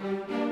دیگه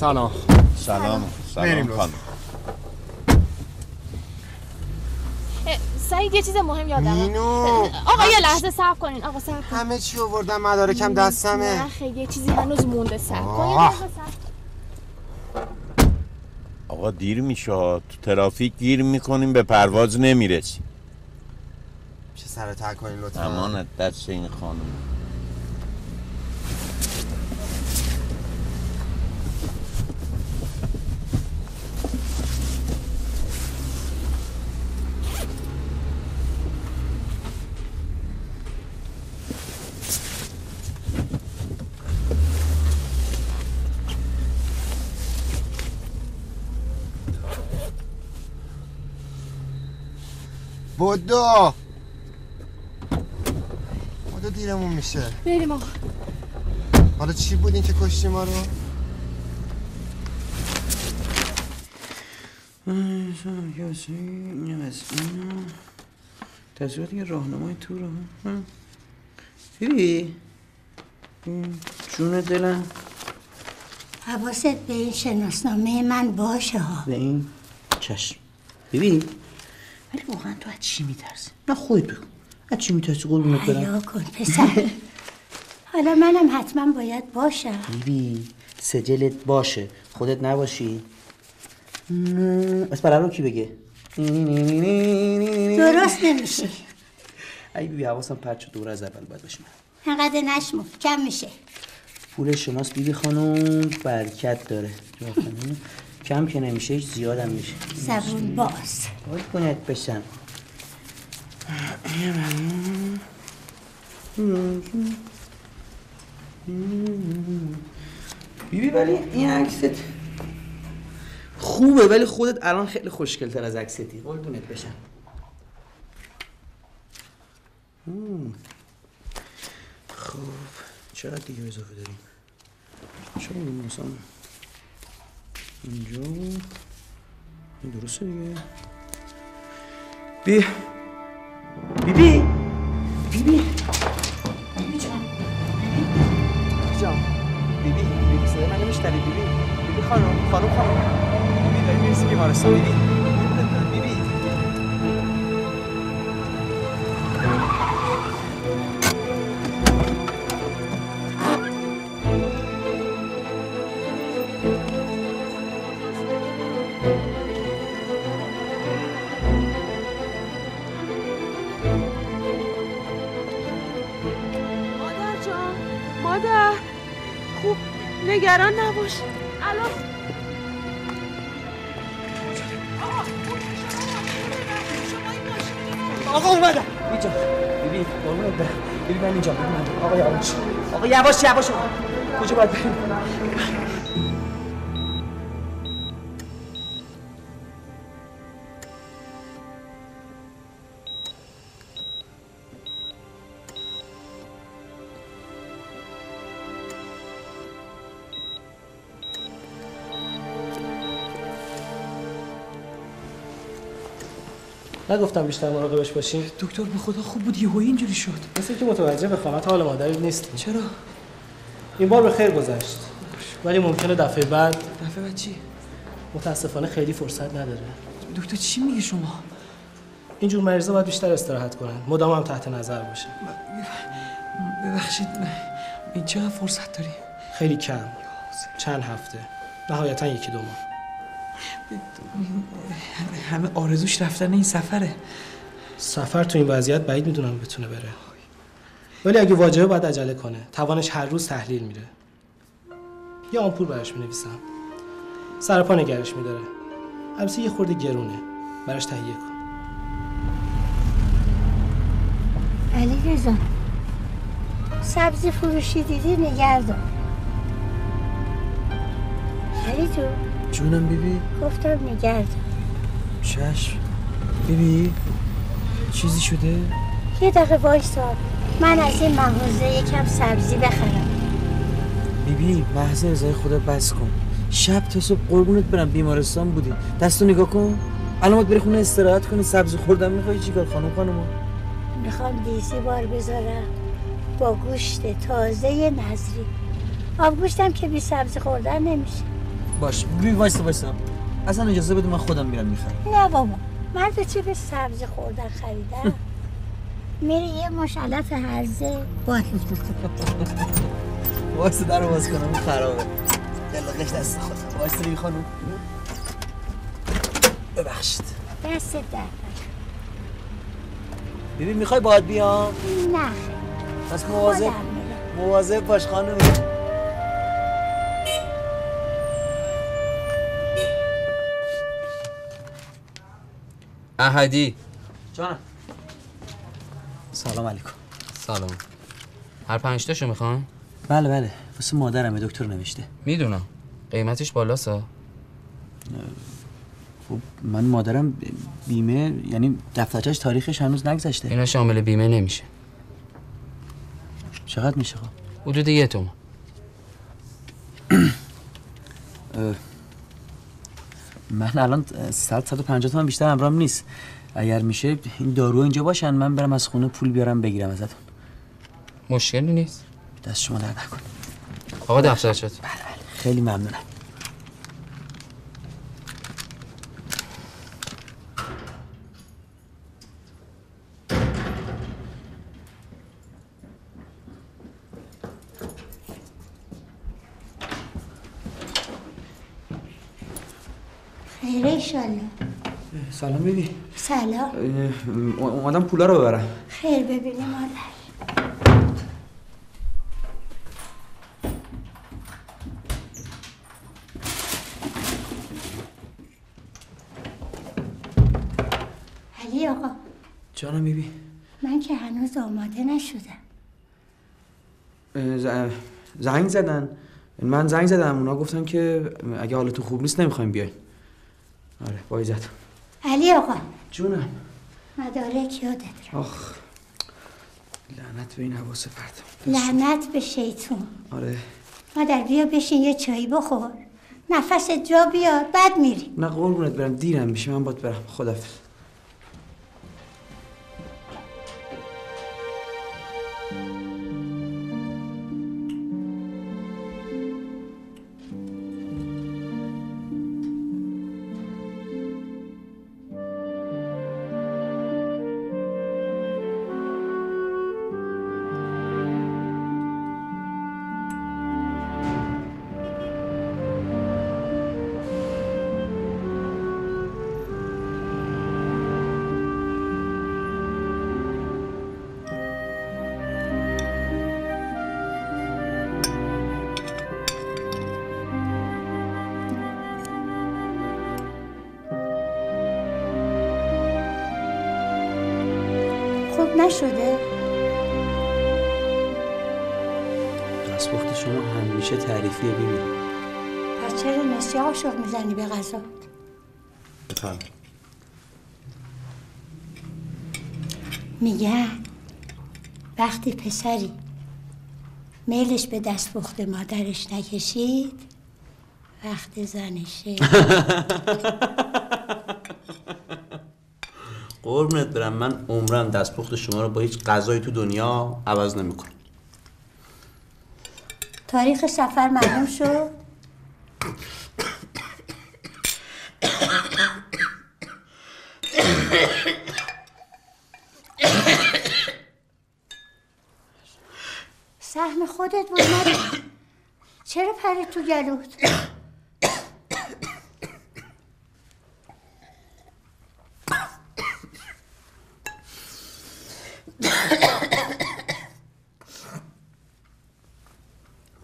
سلام. سلام سلام خانم. سعید یه چیز مهم یادمه مینو. آقا یه لحظه صبر کنین. آقا صبر کنین. همه چی آوردم مدارکم دستمه. نه خیلی یه چیزی هنوز مونده. صبر کن یه آه. لحظه صبر آقا دیر میشه. تو ترافیک گیر می‌کنیم به پرواز نمی‌رسیم. چه سر کنین لطفا. امانت دست این خانم. بدو بدو دیرمون میشه. بریم آقا. حالا چی بود این که کشتی ما رو؟ تصویرات یه راهنمای تو رو دیدی؟ جون دلم. حواست به این شناسنامه من باشه ها. به این چشم. ببین. ولی واقعا تو از چی میترسی؟ نه خودت بگو. از چی میترسی قربونت برم؟ حیا کن پسر. حالا منم حتما باید باشم. بیبی سجلت باشه. خودت نباشی. بس برای رو کی بگه؟ درست نمیشه. ای بیبی حواسم پرت شد دور از اول باید باشم. انقدر نشمو کم میشه. پول شماست بیبی خانم برکت داره. کم که نمیشه هیچ زیادم میشه. زبون باز. باید کنید بشم. بیبی ولی این عکست خوبه ولی خودت الان خیلی خوشگلتر از عکستی. قربونت بشم. خب چقدر دیگه اضافه داریم؟ چرا این مثلا اینجا. این درسته دیگه. بی. بی بی بی بی بی جان. بی جان. بی بی بی بی صدای من نمیشنوی بی بی بی بی خانم. خانم خانم. بی بی داری می‌رسی بیمارستان؟ بی بی بی آقا اومدم. اینجا. ببین قربونت برم. ببین من اینجا ببین آقا یواش. آقا یواش یواش. کجا باید بریم؟ نگفتم بیشتر مراقبش باشیم دکتر به خدا خوب بود. یهو اینجوری شد. مثل که متوجه به حال مادر نیست چرا؟ این بار به خیر گذشت. ولی ممکنه دفعه بعد دفعه بعد چی؟ متاسفانه خیلی فرصت نداره. دکتر چی میگه شما؟ اینجور مریضا باید بیشتر استراحت کنن. مدام هم تحت نظر باشه. ببخشید این چقدر فرصت داریم خیلی کم. چند هفته. نهایتا یکی دو ماه. همه آرزوش رفتن این سفره. سفر تو این وضعیت بعید می‌دونم بتونه بره. ولی اگه واجبه باید عجله کنه. توانش هر روز تحلیل میره یا آمپول براش می‌نویسم. سر پا نگرش میداره. البته یه خورده گرونه. براش تهیه کن. علی رضا. سبزی فروشی دیدی؟ نگردم علی جو جونم بیبی؟ گفتم نگردم. چشم. بیبی چیزی شده؟ یه دقیقه وایسا. من از این مغازه یکم سبزی بخرم. بیبی محضه ازای خدا بس کن. شب تا صبح قربونت برم بیمارستان بودی. دستو نگاه کن. الان بری خونه استراحت کنی. سبزی خوردن می‌خوای؟ چیکار خانم؟ خانم می‌خوام دیزی بار بذارم. با گوشت تازه نظری آب گوشتم که بی سبزی خوردن نمیشه. باش بیبی وایسا وایسا اصلا اجازه بده من خودم میرم می‌خرم. نه بابا من تو چی به سبزی خوردن خریدم؟ میری یه مشلف هرزه. باید وایسا در رو باز کنم خرابه. یلا قش دست خود وایسا بیبی خانم. ببخشید. دست در بیبی می‌خوای باید بیام؟ نه. پس مواظب خودم مواظب باش خانم. احدی. جانم. سلام علیکم. سلام. هر پنج تاشو می‌خوان؟ بله بله. واسه مادرم دکتر نوشته. می‌دونم. قیمتش بالاسا خب من مادرم بیمه یعنی دفترچش تاریخش هنوز نگذشته. اینا شامل بیمه نمیشه. چقدر میشه خب؟ حدود یه تومن من الان 100 150 تومن بیشتر امرام نیست. اگر میشه این دارو اینجا باشن من برم از خونه پول بیارم بگیرم ازتون. مشکلی نیست. دست شما در نکن آقا دفترچت بله بله. خیلی ممنونم خیره ایشالله سلام بیبی سلام. اومدم پولا رو ببرم. خیر ببینی مادر. علی آقا. جانم بیبی. من که هنوز آماده نشدم. ز- زنگ زدن. من زنگ زدم. اونا گفتن که اگه حالتون خوب نیست نمی‌خوایم بیاین. آره با عزت علی آقا. جونم. مدارک یادت رو آخ لعنت به این حواس پرتم لعنت به شیطون. آره. مادر بیا بشین یه چایی بخور. نفست جا بیاد بعد میری نه قربونت برم دیرم میشه من باید برم. خدافظ نسیه عاشق می‌زنی به غذا. بفهم میگن وقتی پسری میلش به دست پخت مادرش نکشید وقت زنشه. قربونت برم. من عمرم دستپخت شما رو با هیچ غذایی تو دنیا عوض نمی‌کنم. تاریخ سفر معلوم شد؟ خودت بود چرا پری تو گلوت؟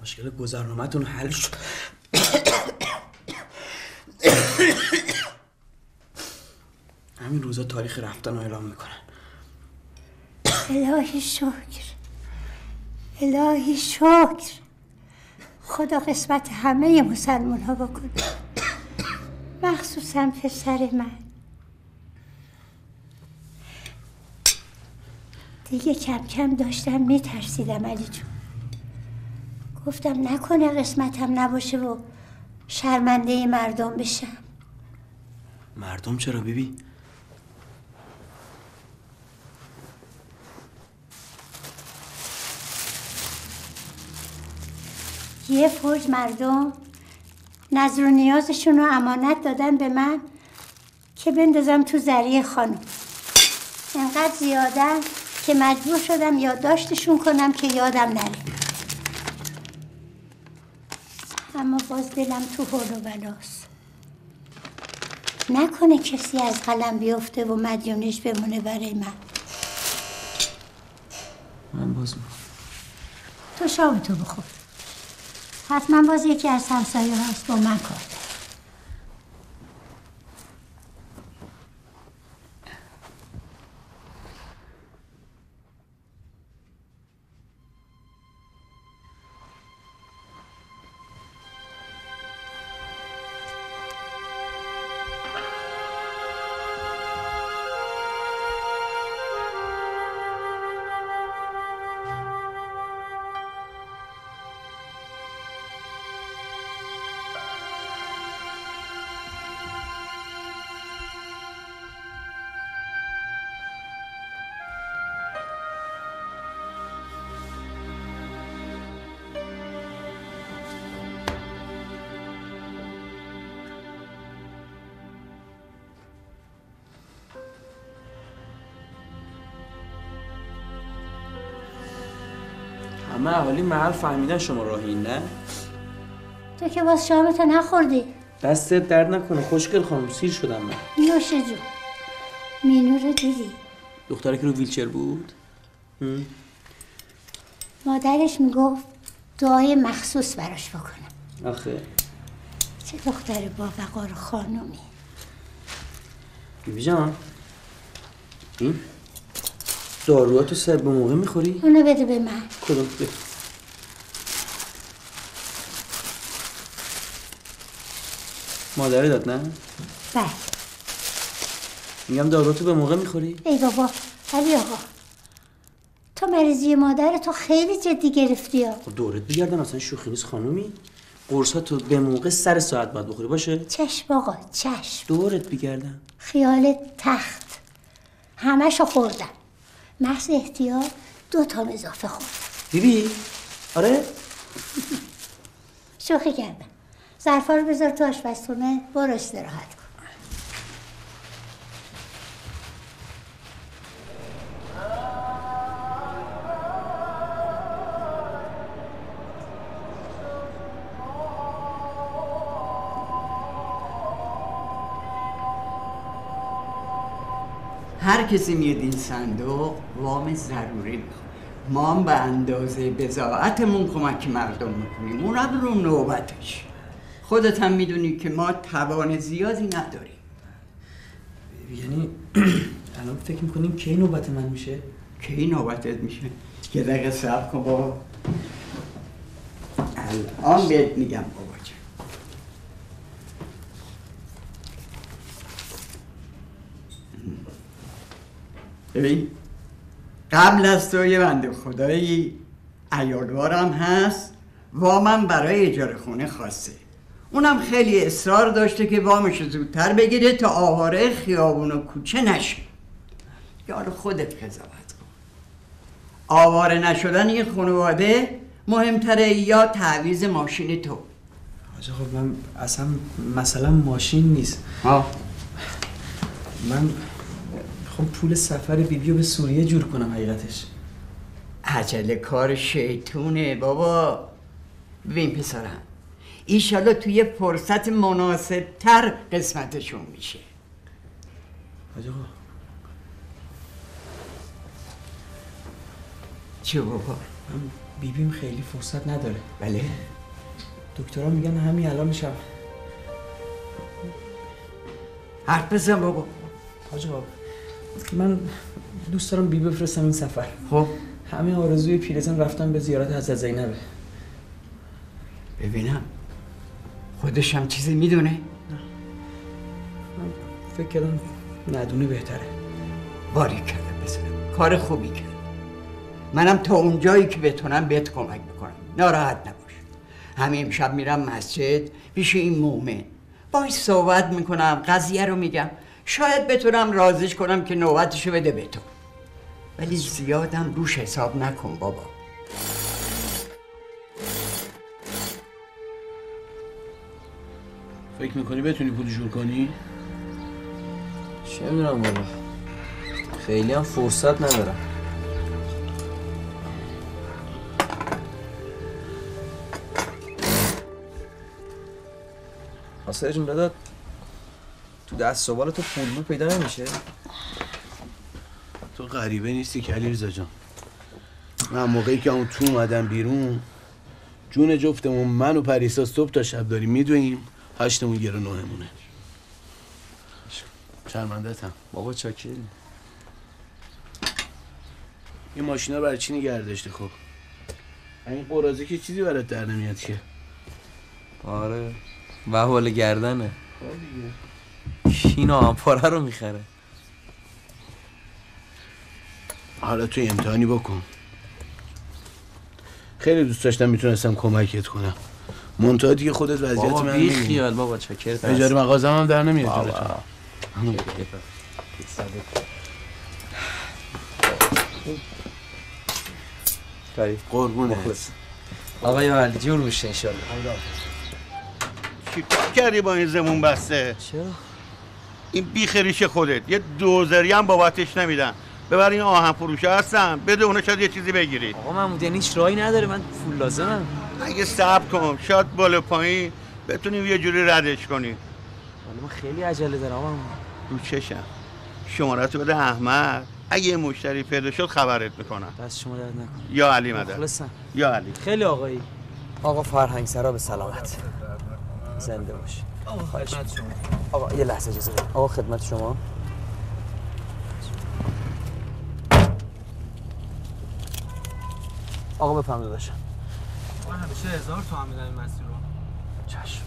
مشکل گذرنامه‌تون حل شد. همین روزا تاریخ رفتن رو اعلام می‌کنن الهی شکر. الهی شکر. خدا قسمت همه مسلمان ها بکن مخصوصا پسر من. دیگه کم کم داشتم میترسیدم علی جون. گفتم نکنه قسمتم نباشه و شرمنده مردم بشم. مردم چرا بیبی؟ یه فوج مردم نظر و نیازشون رو امانت دادن به من که بندازم تو ذریع خانم. انقدر زیادن که مجبور شدم یادداشتشون کنم که یادم نره. اما باز دلم تو هول و بلاست. نکنه کسی از قلم بیفته و مدیونش بمونه برای من. من باز تو شام تو بخور. حتما باز یکی از همسایه هست با من کار داره. همه اهالی محل فهمیدن شما راهی نه؟ تو که باز شامتو نخوردی. دستت درد نکنه خوشگل خانم سیر شدم من. نوشه جون مینو رو دیدی؟ دختره که رو ویلچر بود؟ هم؟ مادرش می‌گفت دعای مخصوص براش بکنم. آخه. چه دختر با وقار خانومی. بیبی جان این؟ داروهاتو سر به موقع می‌خوری؟ اونو بده به من. کدوم؟ بده. مادره داد نه؟ بله. میگم داروهاتو به موقع می‌خوری؟ ای بابا علی آقا. تو مریضی مادر تو خیلی جدی گرفتی ها. خب دورت بگردن اصلا شوخی نیست خانومی. قرصاتو به موقع سر ساعت باید بخوری باشه؟ چشم آقا چشم. دورت بگردم. خیال تخت. همشو خوردم. محض احتیاط دو تا اضافه خوردم بیبی؟ آره؟ شوخی کردم. ظرفا رو بذار تو آشپزخونه برو استراحت کن. هر کسی میاد این صندوق وام ضروری می‌خواد. ما هم به اندازه بزاعتمون کمک مردم می‌کنیم. اونم رو نوبتش. خودت هم می‌دونی که ما توان زیادی نداریم. یعنی الان فکر می‌کنیم کی نوبت من میشه؟ کی نوبتت میشه؟ یه دقیقه صبر کن بابا. الان بهت میگم بابا جان ببین قبل از تو یه بنده خدایی ایالوارم هست وامم برای اجاره خونه خواسته. اونم خیلی اصرار داشته که وامش رو زودتر بگیره تا آواره خیابون و کوچه نشه. یارو خودت قضاوت کن. آواره نشدن این خانواده مهمتره یا تعویز ماشین تو؟ حاج خب من اصلا مثلا ماشین نیست. ها من خب پول سفر بیبیو به سوریه جور کنم حقیقتش. عجله کار شیطونه بابا. ببین پسرم ایشالا توی فرصت مناسب تر قسمتشون میشه. حاج آقا. چه بابا؟ من بیبیم خیلی فرصت نداره. بله. دکترها میگن همین الان میشم. حرف بزن بابا. حاج آقا من دوست دارم بی بفرستم این سفر. خب. همه آرزوی پیرزن رفتن به زیارت حضرت زینبه. ببینم. خودش هم چیزی می‌دونه؟ من فکر کردم ندونه بهتره. باری کرده بزنم کار خوبی کرد. منم تا اونجایی که بتونم بهت کمک می‌کنم ناراحت نباش. همه امشب میرم مسجد پیش این مومن. باش صحبت می‌کنم قضیه رو میگم. شاید بتونم رازش کنم که نوبتشو بده به تو. ولی زیادم روش حساب نکن بابا. فکر می‌کنی بتونی پول جور کنی؟ چه می‌دونم والا خیلی هم فرصت ندارم. حاصل جون داداد تو دست سوال تو پول پیدا نمیشه. تو غریبه نیستی که علیرضا جان. من موقعی که اون تو اومدم بیرون جون جفتمون من و پریسا صبح تا شب داریم میدویم هشتمون گره نهمونه. شرمندتم بابا چاکری. این ماشینا برای چی نگه داشتی خب؟ این قرازه که چیزی برات در نمیاد که؟ آره. و حال گردنه. کینا همپاره رو می‌خره. حالا تو امتحانی بکن. خیلی دوست داشتم می‌تونستم کمکت کنم. منتها دیگه خودت وضعیت من بی. خیال بابا چاکرت اجاره مغازم هم در نمیاد قربونه آقا یا علی جور میشه انشالله چی کار کردی با این زمون بسته؟ چرا؟ این بیخریش خودت. یه دوزری هم بابتش نمیدن. ببر این آهن فروشه هستن. بده اونا شاید یه چیزی بگیری. آقا محمود یعنی هیچ راهی نداره. من پول لازمم. اگه صبر کن. شاید بالا پایین بتونیم یه جوری ردش کنی ولی من خیلی عجله دارم آقا. رو چشم. شماره تو بده احمد. اگه یه مشتری پیدا شد خبرت می‌کنم. دست شما درد نکنه. یا علی مدد. مخلصم. یا علی. خیلی آقایی. آقا فرهنگ سرا به سلامت. زنده باش خواهش می‌کنم. آقا یه لحظه اجازه. آقا خدمت شما. آقا بفهم داداشم من همیشه هزار تومن میدم این مسیر رو. چشم.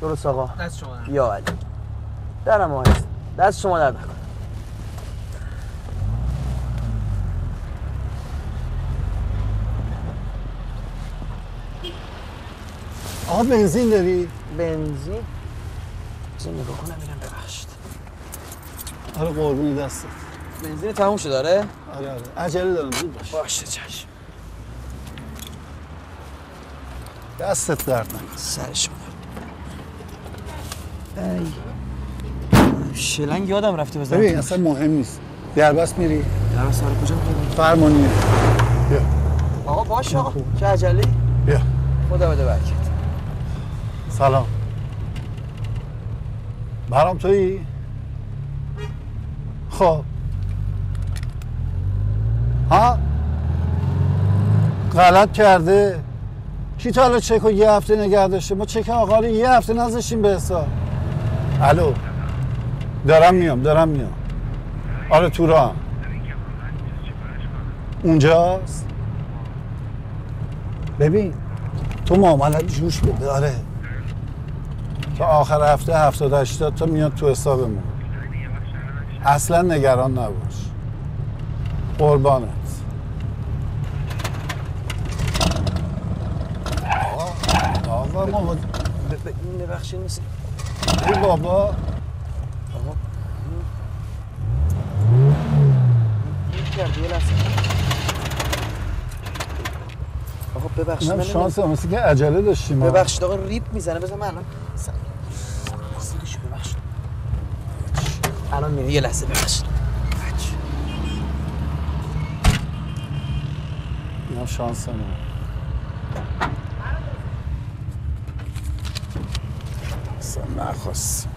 درست آقا. دست شما درد. یا علی. درم آهست دست شما درد نکنه. آقا بنزین داری؟ بنزین؟ بزن نگاه کنم اینم ببخشید. آره قربون دستت بنزین تموم شده داره؟ آره آره. عجله دارم زود باش. باشه چشم. دستت درد نکنه. سر شما ای. شلنگ یادم رفته بزنم ببین اصلا مهم نیست. دربست میری؟ در سر کجا؟ می‌خوای؟ فرمانیه بیا. آقا باش آقا. چه عجله؟ بیا. خدا بده برکت. سلام. برام تویی؟ خب. ها؟ غلط کرده. کی تا حالا چک یه هفته نگه داشته؟ ما چک آقا رو یه هفته نذاشتیم به حساب. الو. دارم میام دارم میام. آره تو راه. اونجاست؟ ببین تو معاملت جوش بده آره. تا آخر هفته هفتاد هشتاد تا میاد تو حسابمون اصلا نگران نباش قربانت آقا آقا ما این ببخشید نیست ای بابا کردی یه لحظه آقا ببخشید من شانس مثل که عجله داشتیم. ببخشید آقا ریپ می‌زنه بذار من الان ببخشید. الان میره یه لحظه ببخشید. اینم شانس ما اصلا نخواست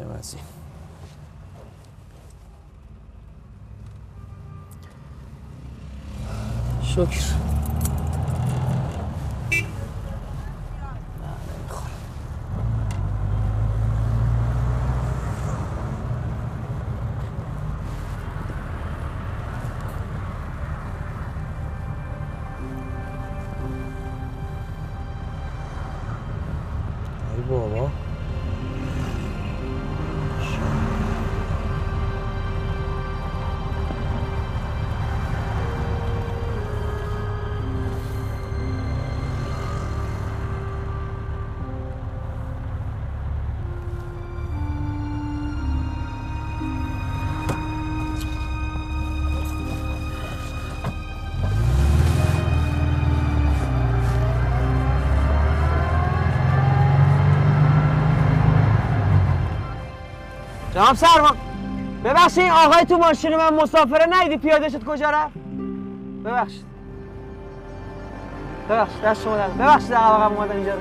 یه مرسی شکر ای جناب سرمان ببخشید این آقای تو ماشین من مسافره ندیدی پیاده شد کجا رفت؟ ببخشید. ببخشید دست شما در ببخشید عقب اینجا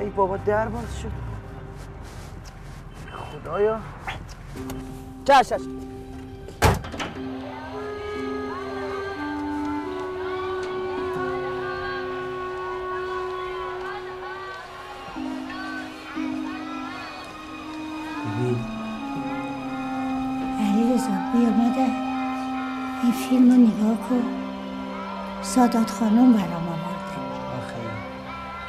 ای بابا در باز شد. خدایا. چش. این فیلم رو نگاه کن. سادات خانم برام آورده.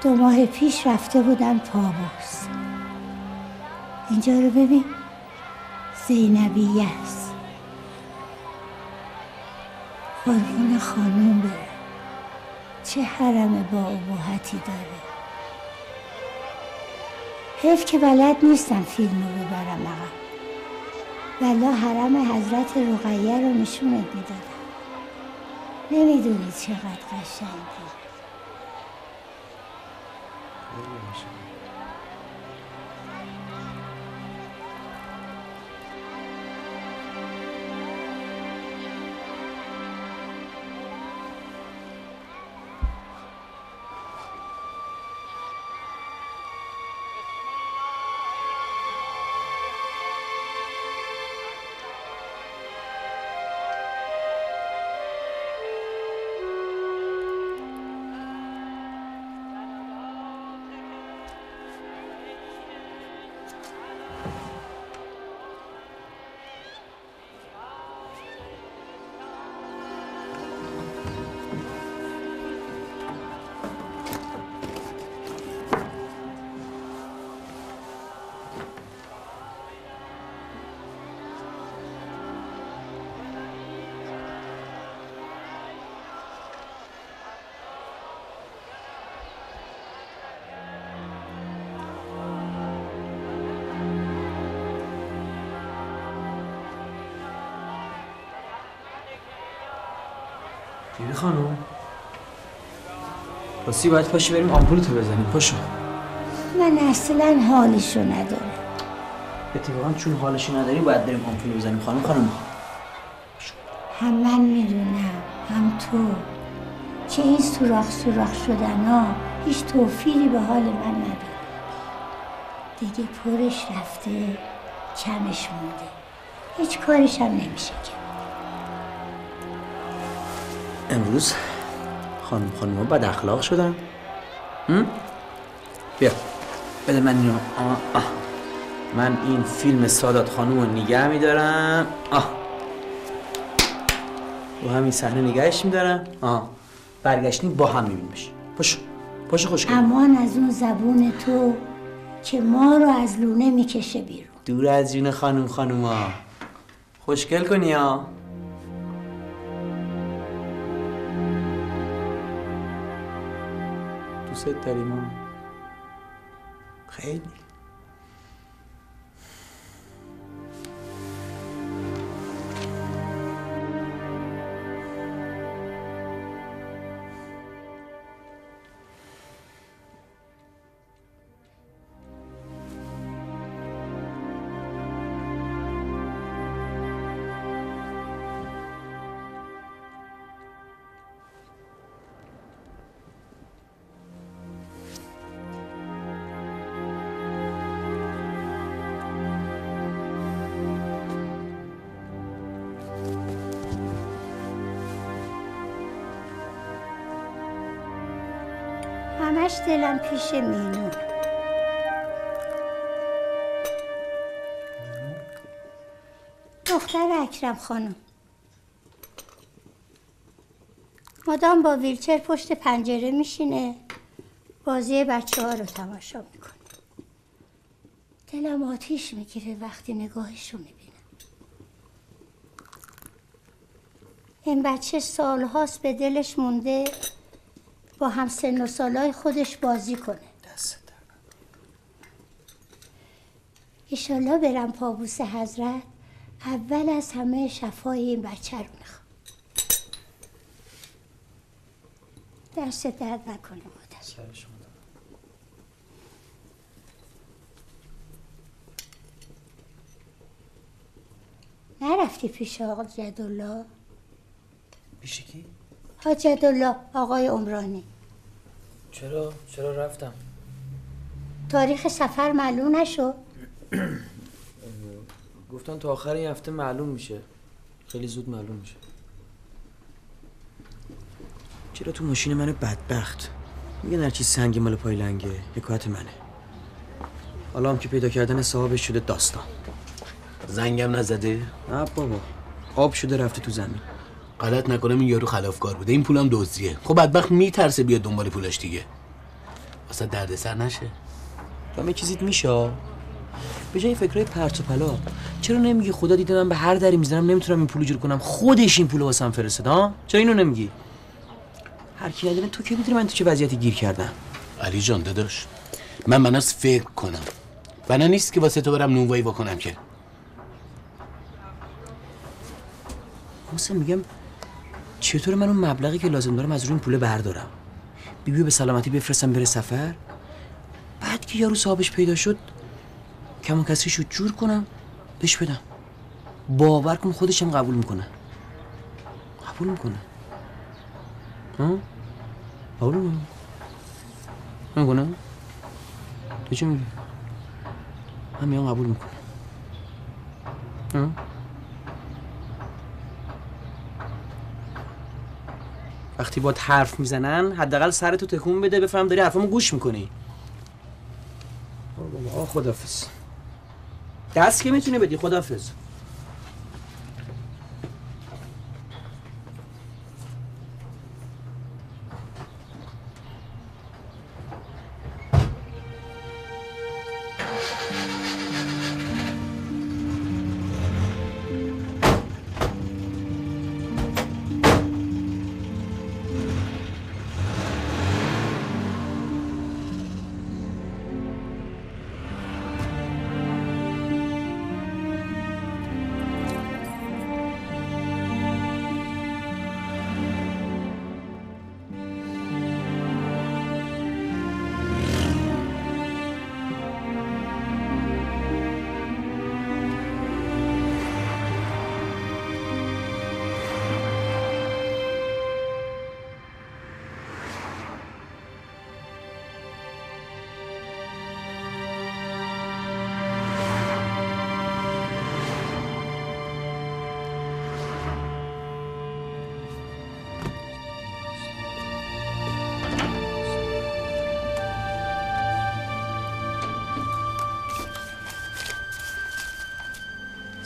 دو ماه پیش رفته بودن پابوس. اینجا رو ببین. زینبیه است قربون خانم بره. چه حرم با ابهتی داره. حیف که بلد نیستم فیلم رو ببرم عقب. ولا حرم حضرت رقیه رو نشونت می‌دادم نمی‌دونی چقدر قشنگی. بیبی خانم. راستی باید پاشی بریم آمپولتو بزنیم. پاشو. من اصلا حالشو ندارم. اتفاقا چون حالشو نداری باید بریم آمپول بزنیم. خانم خانم. هم من می‌دونم هم تو. که این سوراخ سوراخ شدن ها هیچ توفیری به حال من نداره. دیگه پرش رفته کمش مونده. هیچ کارش هم نمیشه که امروز خانم خانم ها بد اخلاق شدن؟ بیا. بده من اینو. آه. من این فیلم سادات خانم رو نگه میدارم. آه. رو همین صحنه نگهش میدارم. آه. برگشتیم با هم میبینیمش پاشو پاشو خوش کن امان از اون زبون تو که ما رو از لونه می‌کشه بیرون. دور از جون خانم خانم ها خوشگل کنی ها. دوست داریم ها دلم پیش مینو دختر اکرم خانم. مادام با ویلچر پشت پنجره میشینه. بازی بچه ها رو تماشا می‌کنه. دلم آتیش می‌گیره وقتی نگاهش رو می‌بینم. این بچه سالهاست به دلش مونده. با هم سن و سالای خودش بازی کنه. ایشالله برم پابوس حضرت. اول از همه شفای این بچه رو می‌خوام. دست درد نکنه مادر. نرفتی پیش آقا جدالله؟ پیش کی؟ حاج جدالله آقای عمرانی. چرا؟ چرا رفتم؟ تاریخ سفر معلوم نشد. گفتن تا آخر این هفته معلوم میشه. خیلی زود معلوم میشه. چرا تو ماشین من بدبخت؟ میگن هرچی سنگ مال پای لنگه حکایت منه. حالا هم که پیدا کردن صاحبش شده داستان. زنگم نزده؟ نه بابا آب شده رفته تو زمین. غلط نکنم این یارو خلافکار بوده. این پولم دزدیه. خب بدبخت میترسه بیاد دنبال پولش دیگه. واسه دردسر نشه. تو همه چیزیت میشه به جای فکرای پرت و پلا چرا نمیگی خدا دیده من به هر دری می‌زنم نمی‌تونم این پولو جور کنم؟ خودش این پولو واسم فرستاد ها؟ چرا اینو نمیگی؟ هر کی ندونه تو که می‌دونی من تو چه وضعیتی گیر کردم؟ علی جان داداش من مناس فکر کنم. بنا نیست که واسه تو برم نونوایی بکنم که. حسین میگم چطور من اون مبلغی که لازم دارم از روی این پوله بردارم؟ بیبیو به سلامتی بفرستم بره سفر؟ بعد که یارو صاحبش پیدا شد کم و کسریشو جور کنم بهش بدم. باور کن خودش هم قبول می‌کنه. قبول می‌کنه. ها؟ قبول می‌کنه. نمی‌کنه تو چی میگی؟ من میام قبول می‌کنه. ها؟ وقتی با حرف می‌زنن حداقل سرتو تکون بده بفهم داری حرفمو گوش می‌کنی. بابا خدافز دست که می‌تونی بدی خدافز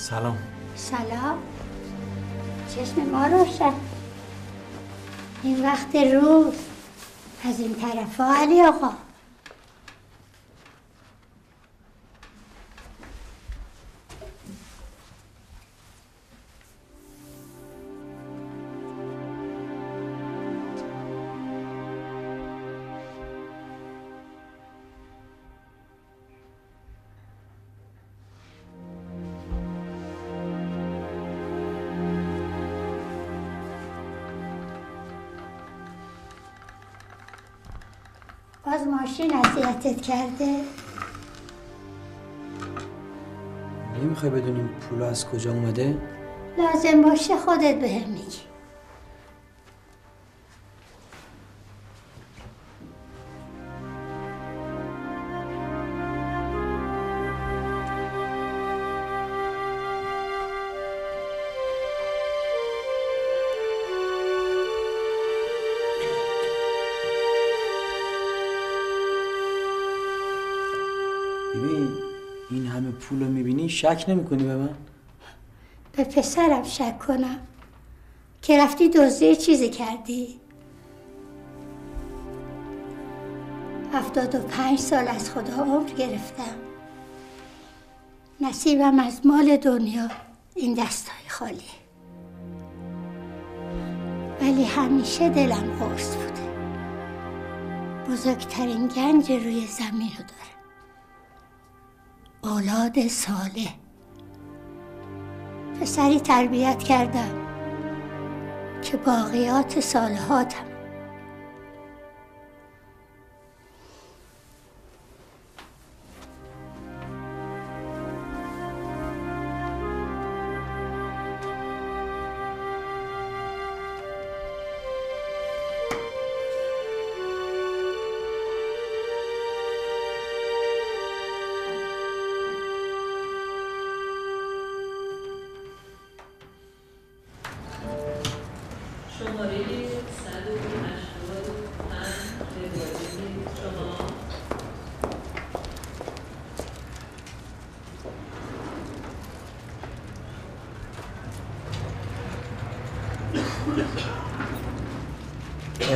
سلام. سلام. چشم ما روشن. این وقت روز. از این طرف ها علی آقا. باز ماشین اذیتت کرده. نمی‌خوای بدونیم پول از کجا اومده؟ لازم باشه خودت بهم میگی. شک نمی‌کنی به من؟ به پسرم شک کنم که رفتی دزدی چیزی کردی. هفتاد و پنج سال از خدا عمر گرفتم. نصیبم از مال دنیا این دستای خالی. ولی همیشه دلم قرص بوده. بزرگترین گنج روی زمین رو داره. اولاد صالح. پسری تربیت کردم که باقیات صالحاتم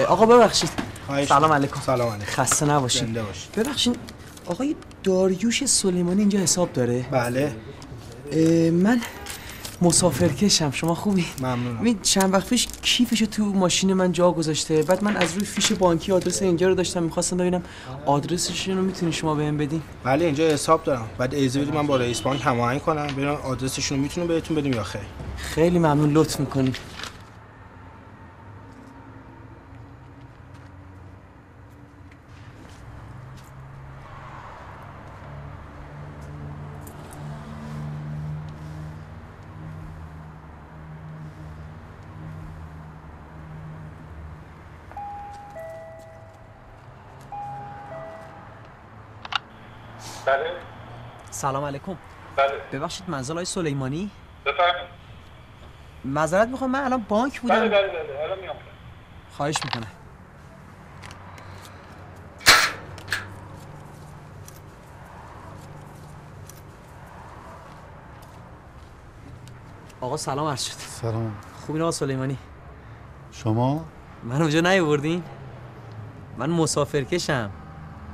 آقا ببخشید. سلام علیکم. سلام علیکم. خسته نباشید. زنده باشید. ببخشید آقای داریوش سلیمانی اینجا حساب داره؟ بله. من مسافرکشم. شما خوبی؟ ممنونم. ببین چند وقت پیش کیفشو تو ماشین من جا گذاشته. بعد من از روی فیش بانکی آدرس اینجا رو داشتم. می‌خواستم ببینم آدرسش رو می‌تونی شما بهم بدین؟ بله اینجا حساب دارم. بعد اجازه بدید من با رئیس بانک هماهنگ کنم. ببینم آدرسشون رو می‌تونم بهتون بدیم یا خیر. خیلی ممنون. لطف می‌کنی بله سلام علیکم. بله. ببخشید منزل های سلیمانی؟ بفرمایید. معذرت می‌خوام من الان بانک بودم. بله بله بله الان میام. خواهش می‌کنم. آقا سلام عرض شد. سلام. خوبین آقا سلیمانی؟ شما؟ من اونجا نیاوردین؟ من مسافرکشم.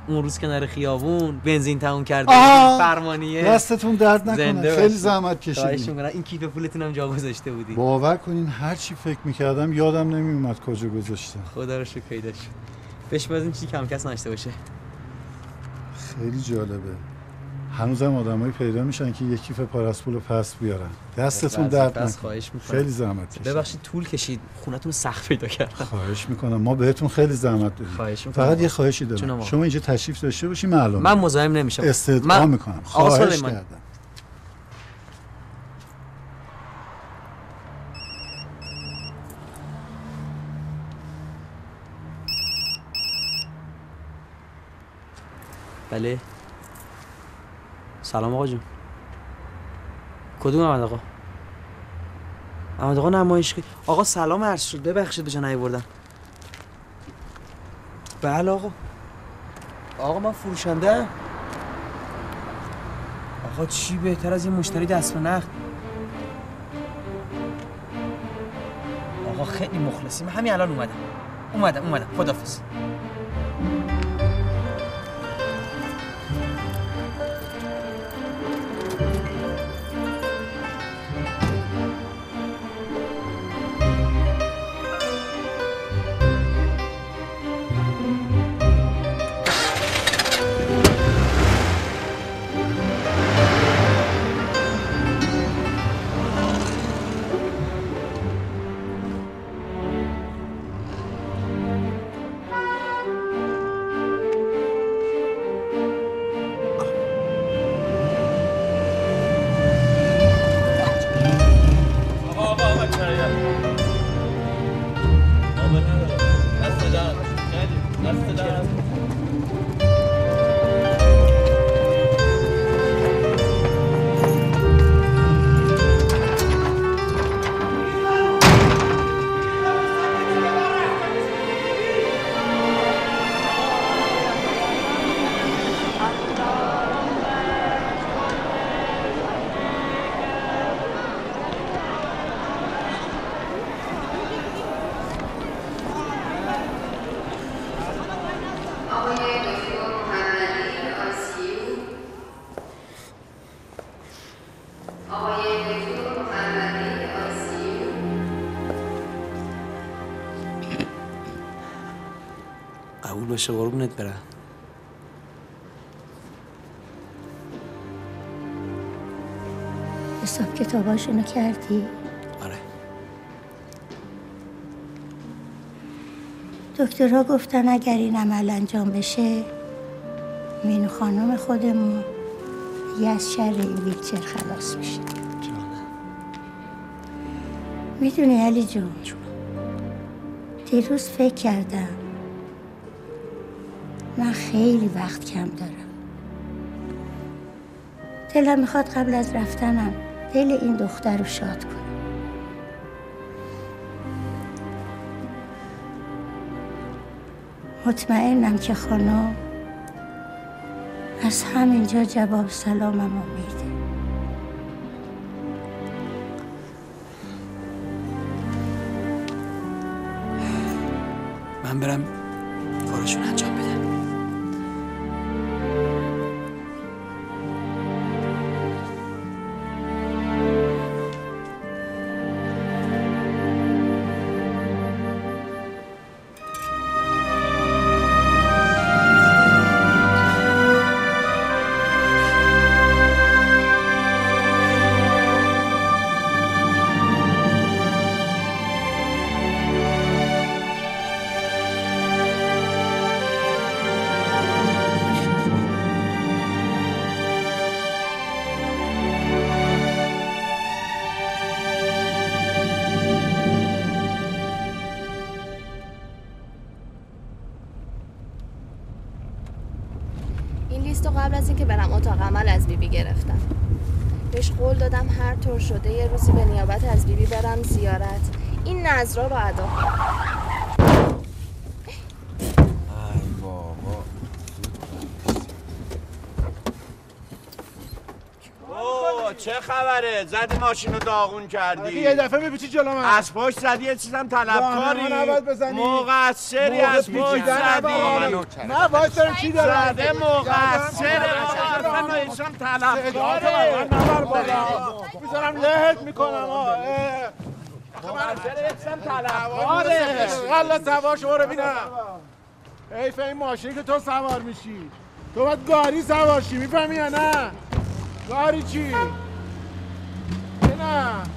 اون روز کنار خیابون بنزین تموم کرده! فرمانیه دستتون درد نکنه. خیلی. زحمت کشیدین. این کیف پولتون هم جا گذاشته بودی باور کنین هر چی فکر می‌کردم یادم نمیومد کجا گذاشتم خدا رو شکر پیدا شد بهش چی کم کس نشته باشه خیلی جالبه هنوزم آدمایی پیدا میشن که یک کیف پر از پول پس بیارن. دستتون درد نکنه. خواهش می‌کنم. خیلی زحمت کشیدین. ببخشید طول کشید. خونتون سخت پیدا کردم. خواهش می‌کنم. ما بهتون خیلی زحمت دادیم خواهش می‌کنم. فقط یه خواهشی دارم. شما اینجا تشریف داشته باشی معلومه. من مزاحم نمیشم. استدعا من- می‌کنم. خواهش. کردم. بله. سلام آقا جون. کدوم احمد آقا؟ احمد آقا نمایش آقا سلام عرض شد ببخشید به جنایی بردم بله آقا. آقا من فروشنده آقا چی بهتر از این مشتری دست به نخت آقا خیلی مخلصیم. همین الان اومدم. اومدم اومدم. خدافز باشه قربونت برم. حساب کتاباشونو کردی؟ آره. دکترها گفتن اگر این عمل انجام بشه مینو خانم خودمون دیگه از شر این ویلچر خلاص میشه می‌دونی علی جون دیروز فکر کردم من خیلی وقت کم دارم. دلم می‌خواد قبل از رفتنم دل این دختر رو شاد کنم. مطمئنم که خانم از همینجا جواب سلامم رو میده. من برم کارشون انجام از اینکه برم اتاق عمل از بیبی گرفتم. بهش قول دادم هر طور شده یه روزی به نیابت از بیبی برم زیارت. این نظرها رو ادا کنم چه خبره؟ زدی ماشین رو داغون کردی. یه دفعه میپیچی جلو من. از پشت زدی یه چیزم طلبکاری. مقصری از پشت زدی. نه باید دارم چی دارم زده اصلا ایشم طلبکاره. می‌ذارم لهت می‌کنم. آه مقصره یکسم طلبکاره. غلا سوار شما رو بینم حیف این ماشینی که تو سوار میشی. تو باید گاری سوار شی می‌فهمی یا نه؟ گاری چی؟ نه